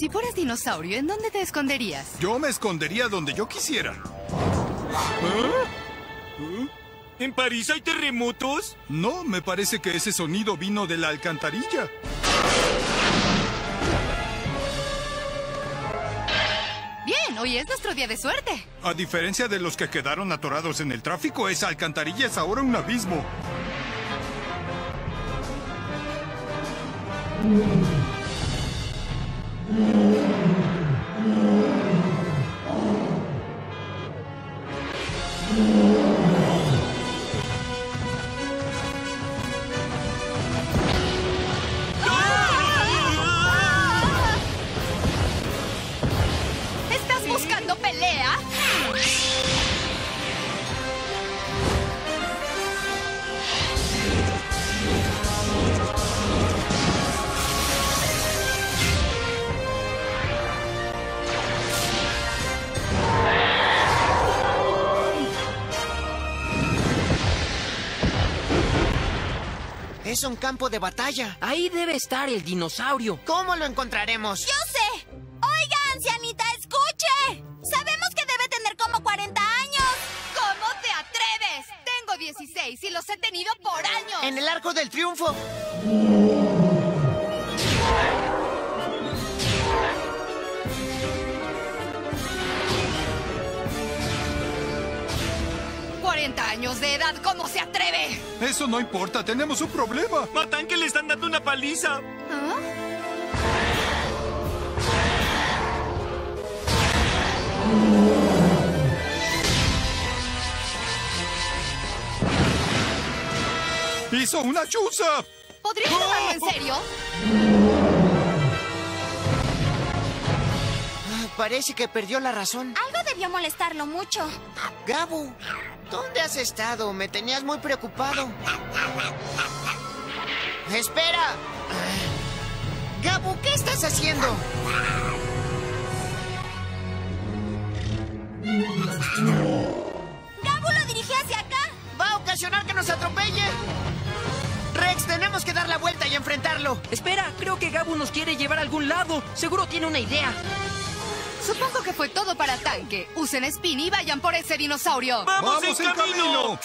Si fueras dinosaurio, ¿en dónde te esconderías? Yo me escondería donde yo quisiera. ¿En París hay terremotos? No, me parece que ese sonido vino de la alcantarilla. Bien, hoy es nuestro día de suerte. A diferencia de los que quedaron atorados en el tráfico, esa alcantarilla es ahora un abismo. ¿Estás buscando pelea? Es un campo de batalla. Ahí debe estar el dinosaurio. ¿Cómo lo encontraremos? ¡Yo sé! Oiga, ancianita, escuche. Sabemos que debe tener como 40 años. ¿Cómo te atreves? Tengo 16 y los he tenido por años. En el Arco del Triunfo. ¡40 años de edad! ¿Cómo se atreve? Eso no importa, tenemos un problema. Matan que le están dando una paliza. ¿Ah? ¡Hizo una chuza! ¿Podrías tomarlo en serio? Ah, Parece que perdió la razón. Algo debió molestarlo mucho. Gabu, ¿dónde has estado? Me tenías muy preocupado. ¡Espera! Gabu, ¿qué estás haciendo? ¡Gabu lo dirigió hacia acá! ¡Va a ocasionar que nos atropelle! Rex, tenemos que dar la vuelta y enfrentarlo. Espera, creo que Gabu nos quiere llevar a algún lado. Seguro tiene una idea. Supongo que fue todo para tanque. Usen spin y vayan por ese dinosaurio. ¡Vamos, ¡Vamos en camino! camino!